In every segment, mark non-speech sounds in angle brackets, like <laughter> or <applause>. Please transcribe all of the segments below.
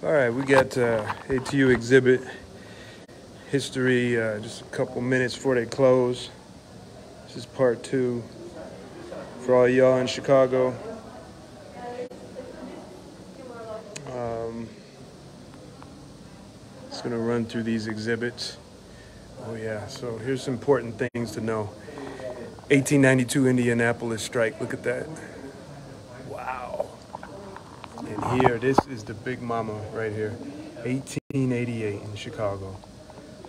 All right, we got uh, ATU exhibit history. Uh, just a couple minutes before they close. This is part two for all y'all in Chicago. Um, just gonna run through these exhibits. Oh yeah, so here's some important things to know. 1892 Indianapolis strike. Look at that. Here, this is the big mama right here. 1888 in Chicago.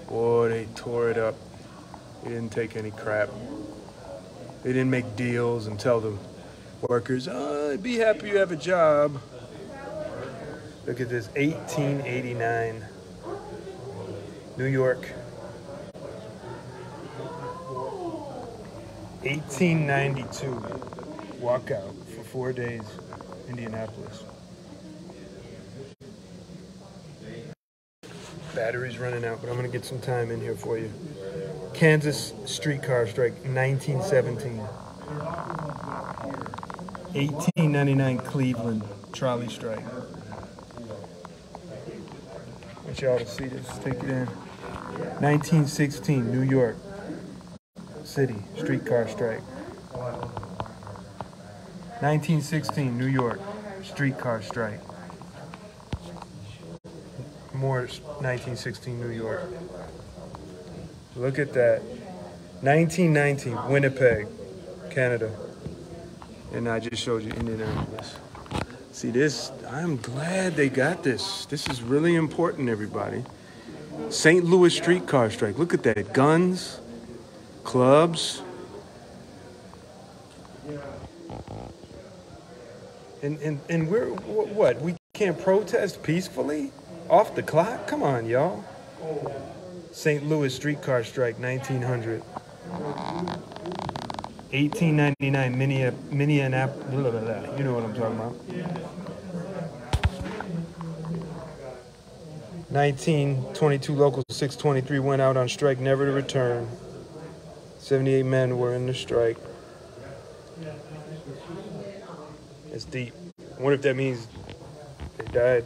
Boy, they tore it up. They didn't take any crap. They didn't make deals and tell the workers, oh, be happy you have a job. Look at this, 1889, New York. 1892, walkout for four days, Indianapolis. Battery's running out, but I'm gonna get some time in here for you. Kansas streetcar strike, 1917. 1899 Cleveland trolley strike. Want y'all to see this. Take it in. 1916 New York City streetcar strike. 1916 New York streetcar strike. More 1916 New York. Look at that. 1919 Winnipeg, Canada. And I just showed you Indianapolis. See this, I'm glad they got this. This is really important, everybody. St. Louis streetcar strike. Look at that. Guns, clubs. And, and, and we're, what? We can't protest peacefully? Off the clock? Come on, y'all. St. Louis streetcar strike, 1900. 1899 Minneap- Minneapolis. Blah. You know what I'm talking about. 1922 Local 623 went out on strike, never to return. 78 men were in the strike. It's deep. I wonder if that means they died.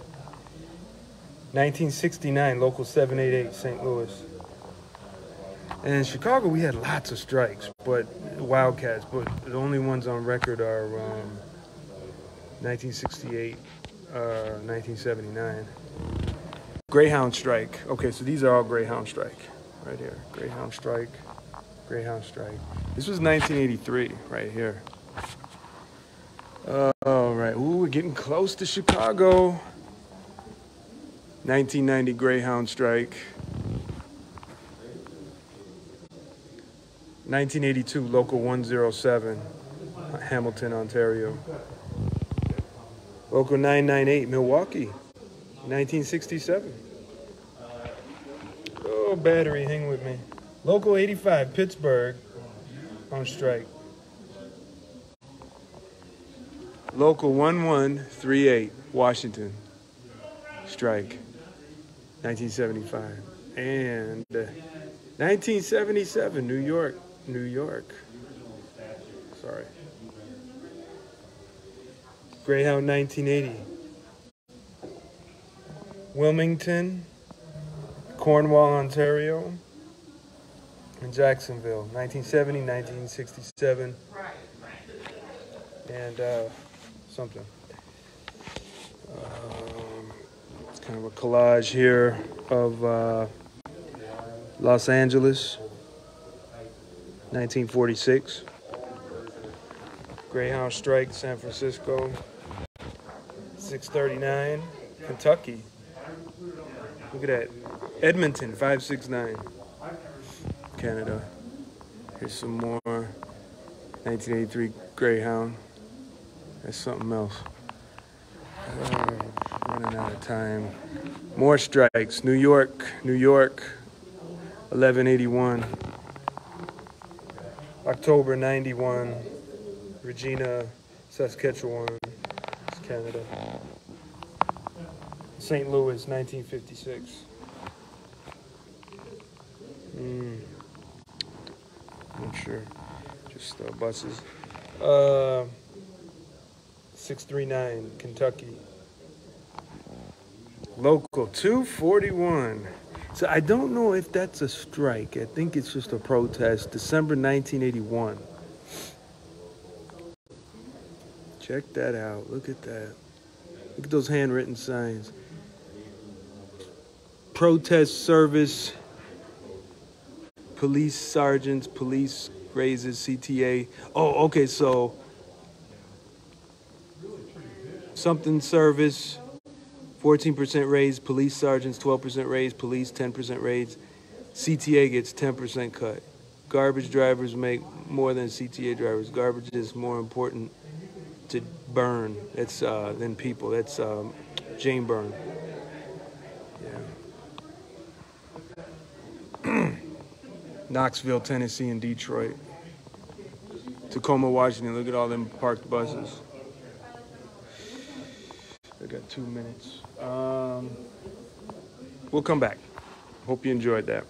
1969 Local 788 St. Louis. And in Chicago, we had lots of strikes, but Wildcats, but the only ones on record are um, 1968, uh, 1979. Greyhound strike. Okay, so these are all Greyhound strike right here. Greyhound strike, Greyhound strike. This was 1983 right here. Uh, all right, ooh, we're getting close to Chicago. 1990 Greyhound strike. 1982 Local 107, Hamilton, Ontario. Local 998 Milwaukee, 1967. Oh, battery, hang with me. Local 85 Pittsburgh on strike. Local 1138 Washington strike. 1975. And uh, 1977 New York, New York. Sorry. Greyhound 1980. Wilmington, Cornwall, Ontario, and Jacksonville, 1970, 1967, and uh, something. It's kind of a collage here of uh, Los Angeles, 1946. Greyhound strike, San Francisco, 639, Kentucky. Look at that. Edmonton, 569. Canada. Here's some more 1983 Greyhound. That's something else. Uh, running out of time. More strikes. New York, New York, 1181. October 91. Regina, Saskatchewan, Canada. St. Louis, 1956. Mm. Not sure. Just uh, buses. Uh, 639, Kentucky. Local 241. So I don't know if that's a strike. I think it's just a protest. December 1981. Check that out. Look at that. Look at those handwritten signs. Protest service, police sergeants, police raises, CTA. Oh, okay, so something service, 14% raise, police sergeants 12% raise, police 10% raise, CTA gets 10% cut. Garbage drivers make more than CTA drivers. Garbage is more important to burn that's uh, than people. That's um, Jane Byrne. Yeah. <clears throat> Knoxville, Tennessee, and Detroit. Tacoma, Washington. Look at all them parked buses. I got two minutes. Um, we'll come back. Hope you enjoyed that.